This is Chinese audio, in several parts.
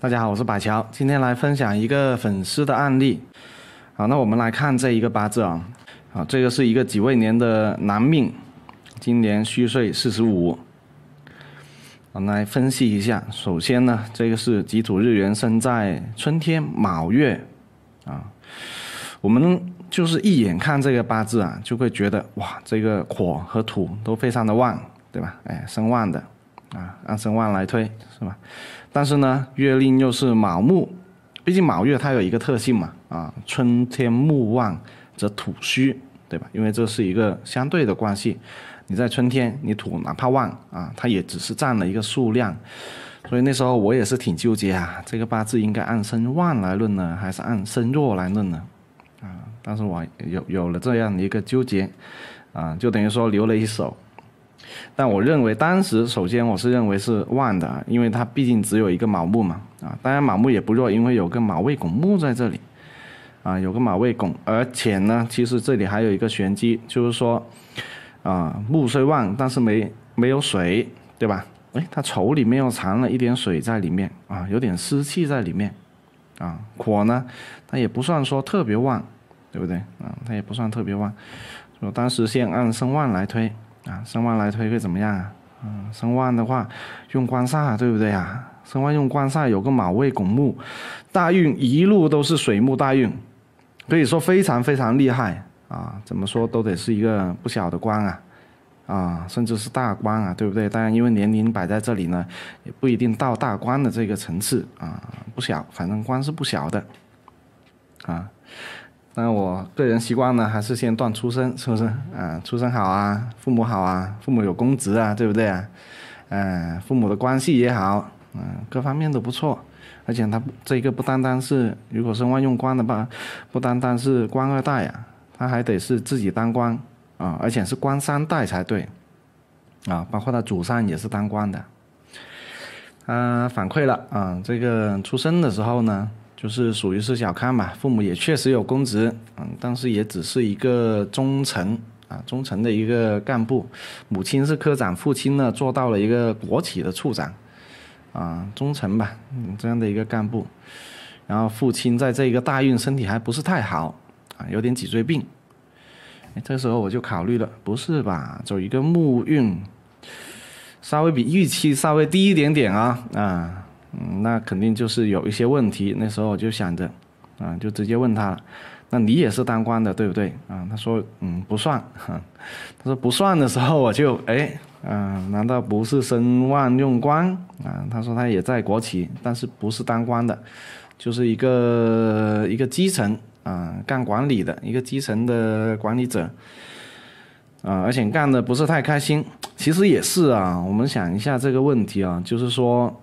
大家好，我是百乔，今天来分享一个粉丝的案例。好，那我们来看这一个八字啊，好，这个是一个己未年的男命，今年虚岁四十五。我们来分析一下，首先呢，这个是己土日元生在春天卯月啊，我们就是一眼看这个八字啊，就会觉得哇，这个火和土都非常的旺，对吧？哎，生旺的。啊，按生旺来推是吧？但是呢，月令又是卯木，毕竟卯月它有一个特性嘛，啊，春天木旺则土虚，对吧？因为这是一个相对的关系，你在春天你土哪怕旺啊，它也只是占了一个数量，所以那时候我也是挺纠结啊，这个八字应该按生旺来论呢，还是按生弱来论呢？啊，但是我有有了这样的一个纠结，啊，就等于说留了一手。但我认为当时，首先我是认为是旺的，因为它毕竟只有一个卯木嘛，啊，当然卯木也不弱，因为有个卯未拱木在这里，啊，有个卯未拱，而且呢，其实这里还有一个玄机，就是说，啊，木虽旺，但是没没有水，对吧？哎，它丑里面又藏了一点水在里面，啊，有点湿气在里面，啊，火呢，它也不算说特别旺，对不对？啊，它也不算特别旺，我当时先按生旺来推。啊，生旺来推会怎么样啊？嗯，生旺的话用官煞，对不对啊？生旺用官煞，有个卯未拱木，大运一路都是水木大运，可以说非常非常厉害啊！怎么说都得是一个不小的官啊，啊，甚至是大官啊，对不对？当然，因为年龄摆在这里呢，也不一定到大官的这个层次啊，不小，反正官是不小的，啊。那我个人习惯呢，还是先断出生，是不是？啊，出生好啊，父母好啊，父母有公职啊，对不对啊？嗯，父母的关系也好，嗯，各方面都不错。而且他这个不单单是，如果是万用官的吧，不单单是官二代啊，他还得是自己当官啊，而且是官三代才对啊，包括他祖上也是当官的。啊，反馈了啊，这个出生的时候呢。就是属于是小康吧，父母也确实有公职，嗯，但是也只是一个中层啊，中层的一个干部。母亲是科长，父亲呢做到了一个国企的处长，啊，中层吧，嗯，这样的一个干部。然后父亲在这个大运身体还不是太好，啊，有点脊椎病。哎，这时候我就考虑了，不是吧？走一个木运，稍微比预期稍微低一点点啊，啊。嗯，那肯定就是有一些问题。那时候我就想着，啊，就直接问他了。那你也是当官的，对不对？啊，他说，嗯，不算。他说不算的时候，我就，哎，嗯，难道不是身旺用官？啊，他说他也在国企，但是不是当官的，就是一个一个基层啊，干管理的一个基层的管理者。啊，而且干的不是太开心。其实也是啊，我们想一下这个问题啊，就是说。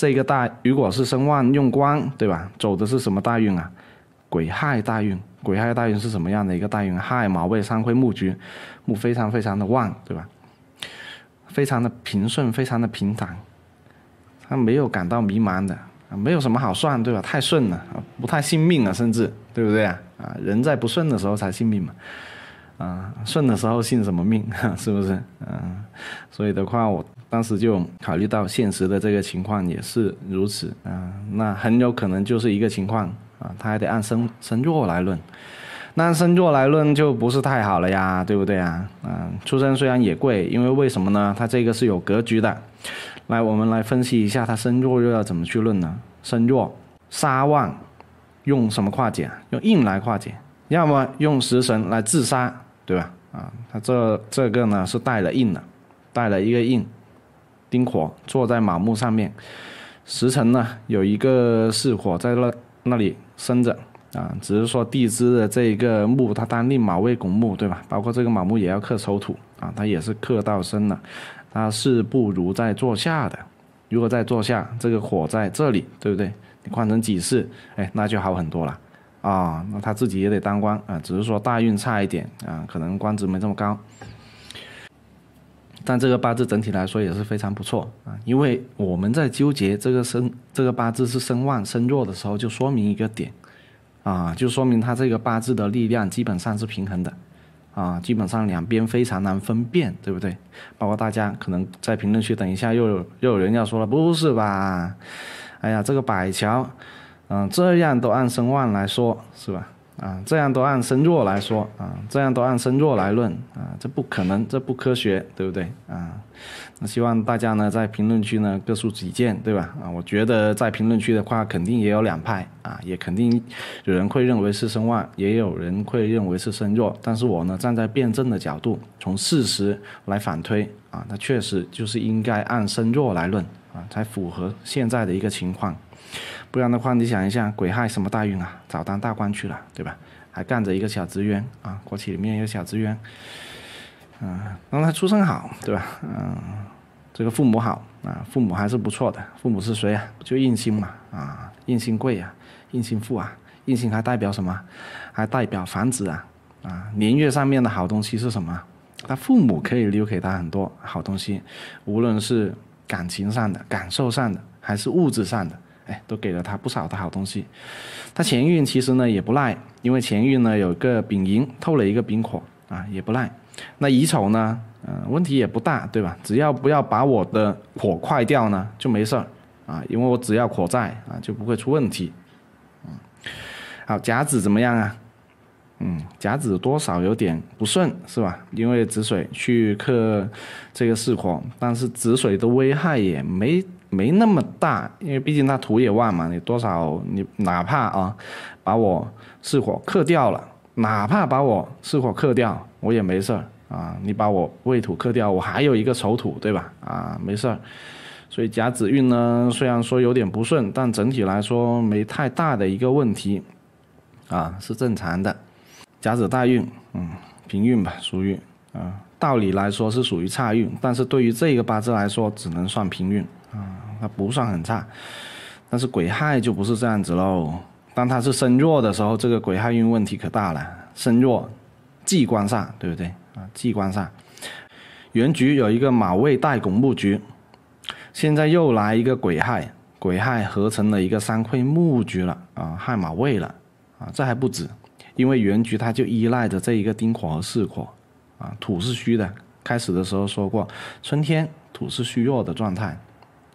这个大如果是生旺用光，对吧？走的是什么大运啊？癸亥大运。癸亥大运是什么样的一个大运？亥卯未三会木局，木非常非常的旺，对吧？非常的平顺，非常的平坦，他没有感到迷茫的，没有什么好算，对吧？太顺了，不太信命了，甚至对不对啊？啊，人在不顺的时候才信命嘛。啊，顺的时候信什么命，是不是？嗯，所以的话，我当时就考虑到现实的这个情况也是如此啊，那很有可能就是一个情况啊，他还得按生生弱来论，那按生弱来论就不是太好了呀，对不对啊？嗯，出生虽然也贵，因为为什么呢？他这个是有格局的。来，我们来分析一下他生弱又要怎么去论呢？生弱杀旺，用什么化解？用印来化解，要么用食神来自杀。对吧？啊，他这这个呢是带了印的，带了一个印，丁火坐在卯木上面，时辰呢有一个巳火在那那里生着啊，只是说地支的这一个木它单令卯未拱木，对吧？包括这个卯木也要克丑土啊，它也是克到生了，它是不如在坐下的。如果在坐下，这个火在这里，对不对？你换成己巳，哎，那就好很多了。啊，那他自己也得当官啊，只是说大运差一点啊，可能官职没这么高。但这个八字整体来说也是非常不错啊，因为我们在纠结这个生这个八字是生旺生弱的时候，就说明一个点啊，就说明他这个八字的力量基本上是平衡的啊，基本上两边非常难分辨，对不对？包括大家可能在评论区等一下又有又有人要说了，不是吧？哎呀，这个百桥，嗯，这样都按声望来说，是吧？啊，这样都按身弱来说啊，这样都按身弱来论啊，这不可能，这不科学，对不对啊？那希望大家呢在评论区呢各抒己见，对吧？啊，我觉得在评论区的话，肯定也有两派啊，也肯定有人会认为是身旺，也有人会认为是身弱。但是我呢站在辩证的角度，从事实来反推啊，那确实就是应该按身弱来论啊，才符合现在的一个情况。不然的话，你想一下，鬼害什么大运啊？早当大官去了，对吧？还干着一个小职员啊，国企里面有小职员，嗯，让他出身好，对吧？嗯，这个父母好啊，父母还是不错的。父母是谁啊？就印星嘛，啊，印星贵啊，印星富啊，印星还代表什么？还代表房子啊，啊，年月上面的好东西是什么？他父母可以留给他很多好东西，无论是感情上的、感受上的，还是物质上的。都给了他不少的好东西。他前运其实呢也不赖，因为前运呢有个丙寅透了一个丙火啊，也不赖。那乙丑呢，嗯，问题也不大，对吧？只要不要把我的火快掉呢，就没事儿啊，因为我只要火在啊，就不会出问题。嗯，好，甲子怎么样啊？嗯，甲子多少有点不顺，是吧？因为子水去克这个巳火，但是子水的危害也没。没那么大，因为毕竟他土也旺嘛，你多少你哪怕啊，把我巳火克掉了，哪怕把我巳火克掉，我也没事儿啊。你把我未土克掉，我还有一个丑土，对吧？啊，没事儿。所以甲子运呢，虽然说有点不顺，但整体来说没太大的一个问题，啊，是正常的。甲子大运，嗯，平运吧，属于啊，道理来说是属于差运，但是对于这个八字来说，只能算平运。啊，它不算很差，但是癸亥就不是这样子喽。当它是身弱的时候，这个癸亥运问题可大了。身弱，忌官煞，对不对啊？忌官煞，原局有一个卯未带拱木局，现在又来一个癸亥，癸亥合成了一个三愧木局了啊，亥卯未了啊，这还不止，因为原局它就依赖着这一个丁火和巳火啊，土是虚的。开始的时候说过，春天土是虚弱的状态。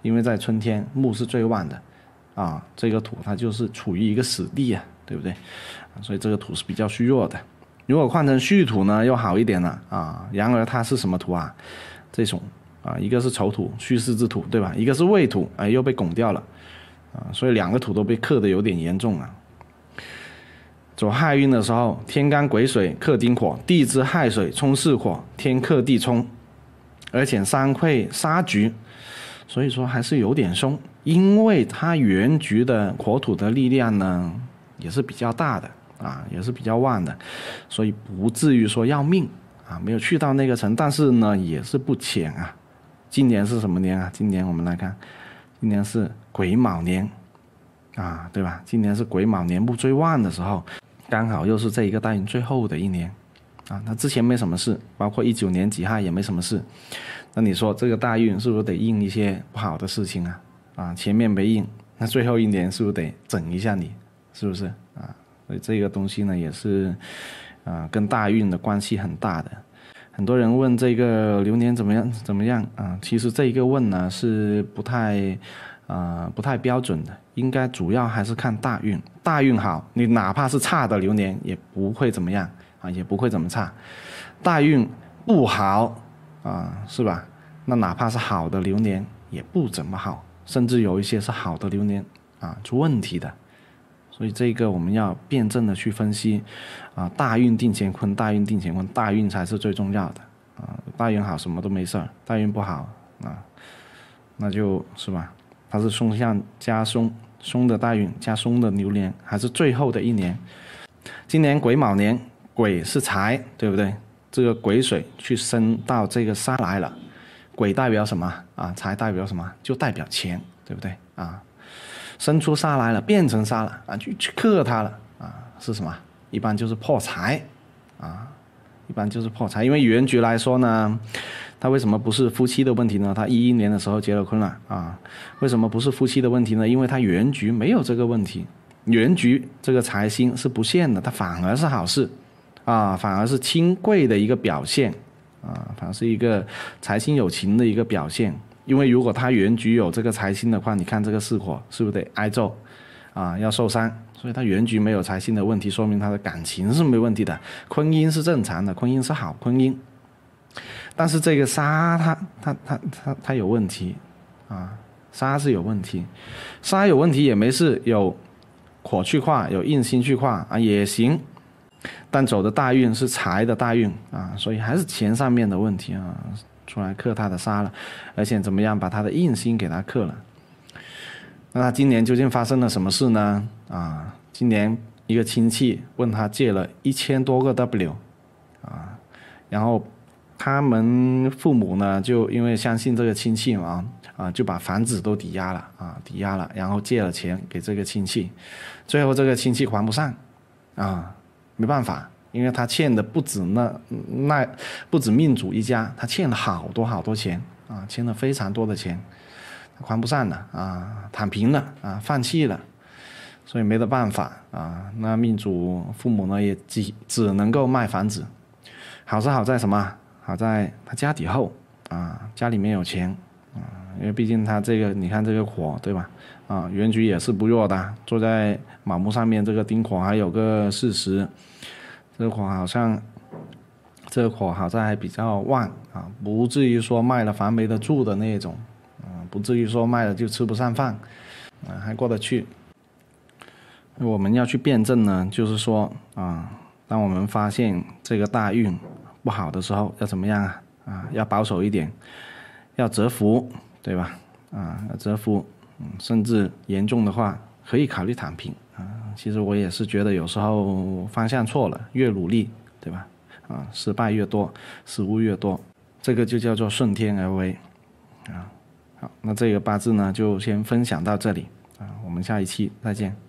因为在春天木是最旺的，啊，这个土它就是处于一个死地啊，对不对？所以这个土是比较虚弱的。如果换成戌土呢，又好一点了啊。然而它是什么土啊？这种啊，一个是丑土，戌巳之土，对吧？一个是未土，哎，又被拱掉了啊。所以两个土都被克的有点严重啊。走亥运的时候，天干癸水克丁火，地支亥水冲巳火，天克地冲，而且三会杀局。所以说还是有点松，因为它原局的火土的力量呢也是比较大的啊，也是比较旺的，所以不至于说要命啊，没有去到那个层，但是呢也是不浅啊。今年是什么年啊？今年我们来看，今年是癸卯年啊，对吧？今年是癸卯年木最旺的时候，刚好又是这一个大运最后的一年啊。那之前没什么事，包括一九年己亥也没什么事。那你说这个大运是不是得应一些不好的事情啊？啊，前面没应，那最后一年是不是得整一下你？是不是啊？所以这个东西呢，也是啊，跟大运的关系很大的。很多人问这个流年怎么样怎么样啊？其实这一个问呢是不太啊不太标准的，应该主要还是看大运。大运好，你哪怕是差的流年也不会怎么样啊，也不会怎么差。大运不好。啊，是吧？那哪怕是好的流年也不怎么好，甚至有一些是好的流年啊出问题的，所以这个我们要辩证的去分析，啊，大运定乾坤，大运定乾坤，大运才是最重要的啊，大运好什么都没事儿，大运不好啊，那就是吧？它是松向加松，松的大运加松的流年，还是最后的一年？今年癸卯年，癸是财，对不对？这个癸水去生到这个沙来了，鬼代表什么啊？财代表什么？就代表钱，对不对啊？生出沙来了，变成沙了啊，去去克它了啊，是什么？一般就是破财啊，一般就是破财。因为原局来说呢，他为什么不是夫妻的问题呢？他一一年的时候结了婚了啊，为什么不是夫妻的问题呢？因为他原局没有这个问题，原局这个财星是不现的，它反而是好事。啊，反而是亲贵的一个表现，啊，反而是一个财星有情的一个表现，因为如果他原局有这个财星的话，你看这个四火是不是得挨揍，啊，要受伤？所以他原局没有财星的问题，说明他的感情是没问题的，婚姻是正常的，婚姻是好婚姻。但是这个杀他他他他他有问题，啊，杀是有问题，杀有问题也没事，有火去化，有印星去化啊也行。但走的大运是财的大运啊，所以还是钱上面的问题啊，出来克他的杀了，而且怎么样把他的印星给他克了？那他今年究竟发生了什么事呢？啊，今年一个亲戚问他借了一千多个 W，啊，然后他们父母呢就因为相信这个亲戚嘛，啊，就把房子都抵押了啊，抵押了，然后借了钱给这个亲戚，最后这个亲戚还不上，啊。没办法，因为他欠的不止那那不止命主一家，他欠了好多好多钱啊，欠了非常多的钱，还不上了啊，躺平了啊，放弃了，所以没得办法啊。那命主父母呢也只只能够卖房子，好是好在什么？好在他家底厚啊，家里面有钱啊，因为毕竟他这个你看这个火对吧？啊，原局也是不弱的，坐在卯木上面，这个丁火还有个四十，这个火好像，这个火好像还比较旺啊，不至于说卖了房没得住的那种，啊，不至于说卖了就吃不上饭，啊，还过得去。我们要去辩证呢，就是说啊，当我们发现这个大运不好的时候，要怎么样啊？啊，要保守一点，要折福，对吧？啊，要折福。嗯，甚至严重的话，可以考虑躺平啊。其实我也是觉得有时候方向错了，越努力，对吧？啊，失败越多，失误越多，这个就叫做顺天而为啊。好，那这个八字呢，就先分享到这里啊。我们下一期再见。